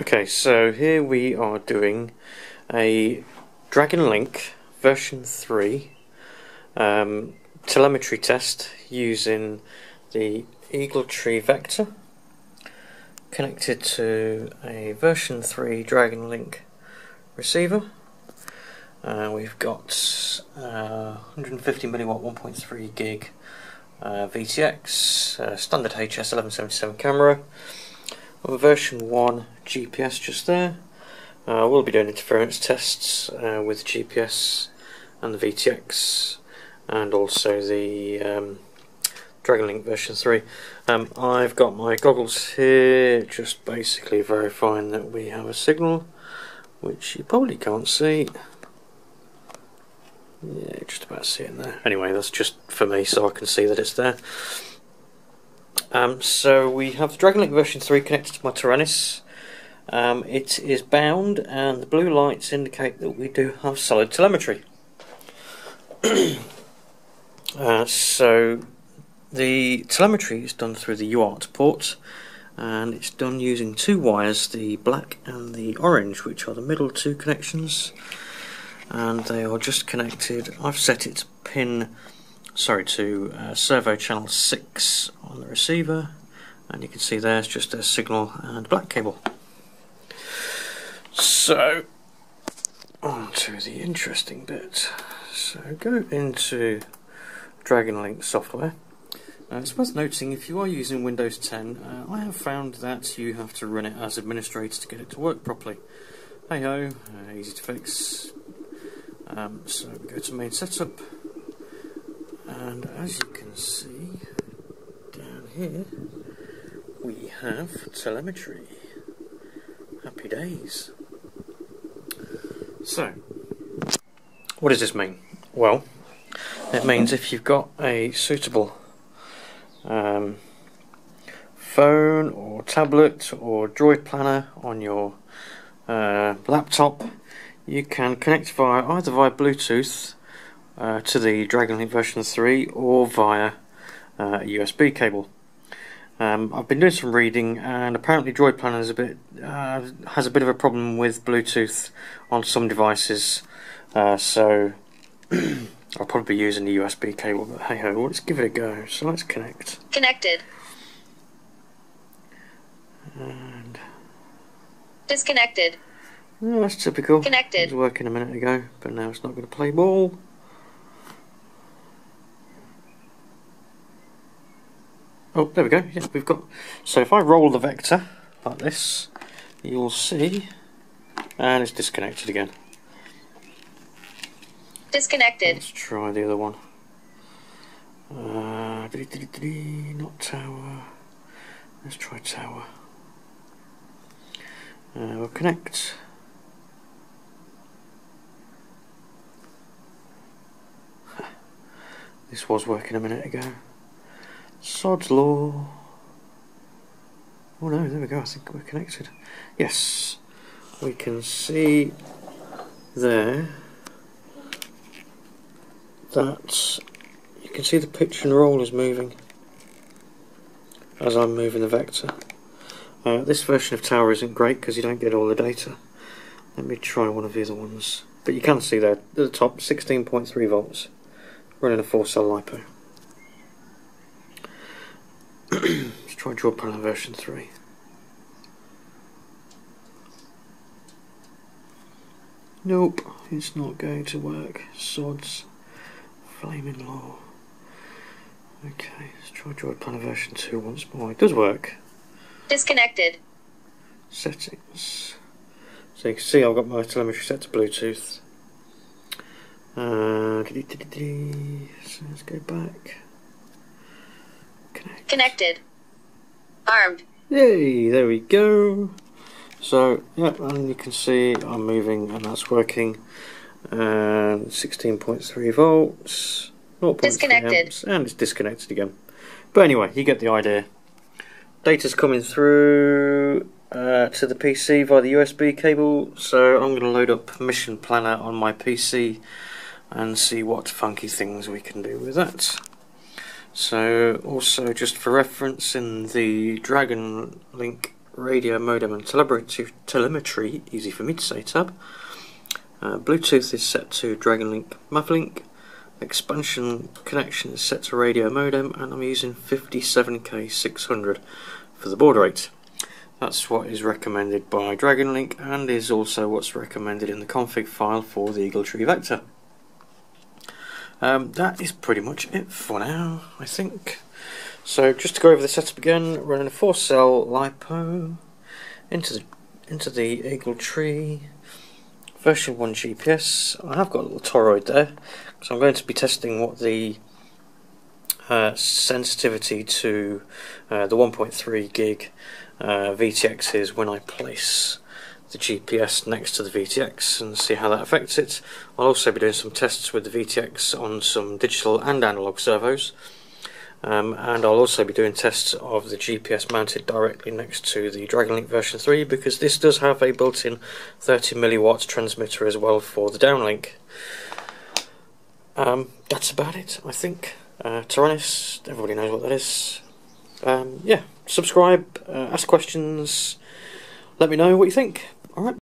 Okay, so here we are doing a Dragon Link version 3 um, telemetry test using the Eagle Tree Vector connected to a version 3 Dragon Link receiver. Uh, we've got uh, 150 milliwatt 1.3 gig uh, VTX, uh, standard HS1177 camera, version 1 GPS just there. Uh, we'll be doing interference tests uh, with GPS and the VTX and also the um, DragonLink version 3. Um, I've got my goggles here just basically verifying that we have a signal which you probably can't see. Yeah, just about see it there. Anyway, that's just for me so I can see that it's there. Um, so we have the DragonLink version 3 connected to my Taranis. Um, it is bound and the blue lights indicate that we do have solid telemetry. uh, so the telemetry is done through the UART port and it's done using two wires, the black and the orange, which are the middle two connections and they are just connected. I've set it to pin sorry to uh, servo channel 6 on the receiver. And you can see there's just a signal and black cable. So on to the interesting bit. So go into Dragon Link software. Uh, it's worth noting if you are using Windows 10 uh, I have found that you have to run it as administrator to get it to work properly. Hey ho uh, easy to fix. Um, so we go to main setup and as you can see down here we have telemetry. Happy days. So what does this mean? Well it means if you've got a suitable um, phone or tablet or droid planner on your uh, laptop you can connect via either via Bluetooth uh, to the DragonLink version 3 or via uh, a USB cable. Um, I've been doing some reading, and apparently Droid Planner a bit uh, has a bit of a problem with Bluetooth on some devices. Uh, so I'll probably be using the USB cable. But hey ho, let's give it a go. So let's connect. Connected. And disconnected. Yeah, that's typical. Connected. It was working a minute ago, but now it's not going to play ball. Oh, there we go. Yeah, we've got. So if I roll the vector like this, you'll see, and it's disconnected again. Disconnected. Let's try the other one. Uh, not tower. Let's try tower. Uh, we'll connect. This was working a minute ago. Sod's Law. Oh no, there we go, I think we're connected. Yes, we can see there that you can see the pitch and roll is moving as I'm moving the vector. Uh, this version of Tower isn't great because you don't get all the data. Let me try one of the other ones. But you can see there at the top 16.3 volts running a 4 cell LiPo. Let's try Droid Planner version 3. Nope, it's not going to work. Sods. Flaming law. Okay, let's try Droid Planner version 2 once more. It does work. Disconnected. Settings. So you can see I've got my telemetry set to Bluetooth. Uh, so let's go back. Connect. Connected. Armed. Yay, there we go. So, yeah, and you can see I'm moving and that's working. And 16.3 volts. Disconnected. Amps, and it's disconnected again. But anyway, you get the idea. Data's coming through uh, to the PC via the USB cable, so I'm going to load up Mission Planner on my PC and see what funky things we can do with that. So also just for reference in the Dragon Link radio modem and telemetry, telemetry easy for me to say tab. Uh, Bluetooth is set to Dragon DragonLink Mavlink. Expansion connection is set to radio modem, and I'm using 57k 600 for the baud rate. That's what is recommended by DragonLink and is also what's recommended in the config file for the Eagle Tree Vector. Um, that is pretty much it for now, I think. So just to go over the setup again, running a four cell LiPo into the into the Eagle Tree version one GPS. I have got a little toroid there, so I'm going to be testing what the uh, sensitivity to uh, the 1.3 gig uh, VTX is when I place the GPS next to the VTX and see how that affects it. I'll also be doing some tests with the VTX on some digital and analog servos. Um, and I'll also be doing tests of the GPS mounted directly next to the DragonLink version 3 because this does have a built-in 30 milliwatt transmitter as well for the downlink. Um, that's about it, I think. Uh, Taranis, everybody knows what that is. Um, yeah, subscribe, uh, ask questions, let me know what you think. Alright.